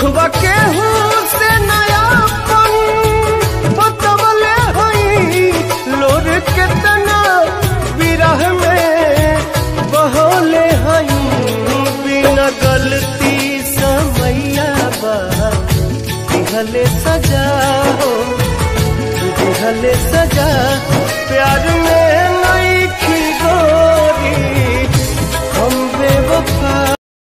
दुखवा केहू से नयापन बतवले हई। लोर केतना विरह में बहोले हई। बिना गलती समैया बा। दिहले सजा हो, दिहले सजा